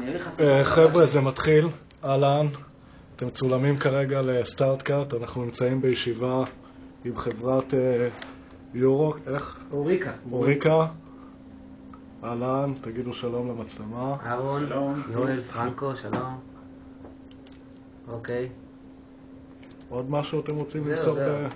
אני אביא לך... אה, חבר'ה, זה מתחיל. אהלן, אתם מצולמים כרגע לסטארט-קאט, אנחנו נמצאים בישיבה עם חברת אה, יורו, איך? אוריקה. אוריקה. אהלן, תגידו שלום למצלמה. אהרון, יואל, פרנקו, שלום. אוקיי. עוד משהו אתם רוצים זהו, למסור? אה?